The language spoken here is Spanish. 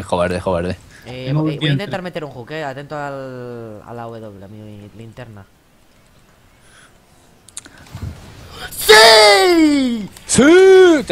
Dejo verde. Eh, voy a intentar meter un hook, eh. Atento al, a la W, a mi linterna. ¡Sí! ¡Sí!